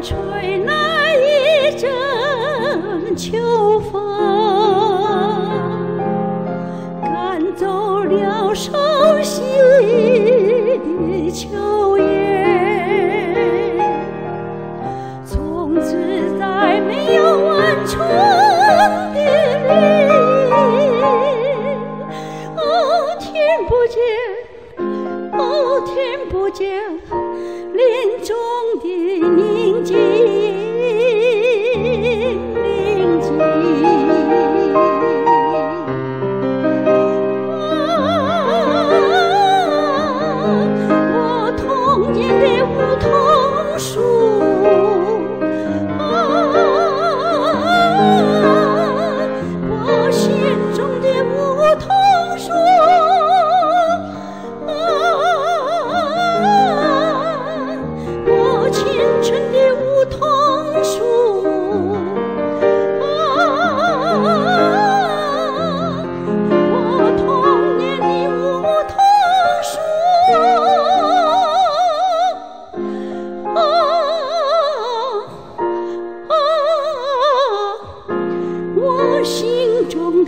吹来一阵秋风，赶走了熟悉的秋叶，从此再没有晚春的绿。哦，听不见，哦，听不见。林中的宁静。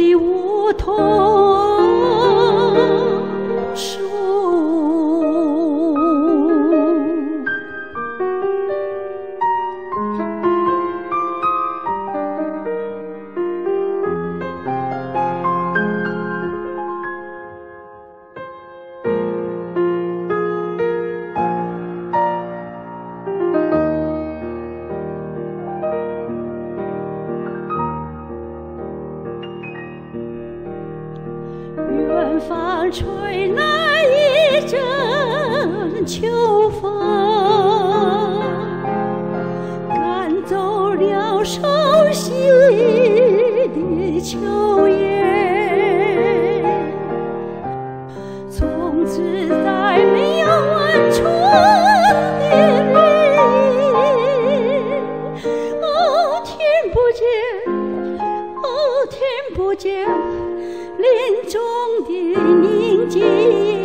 的梧桐。吹来一阵秋风，赶走了熟悉的秋叶，从此再没有晚春的林。哦，听不见，哦，听不见。林中的宁静。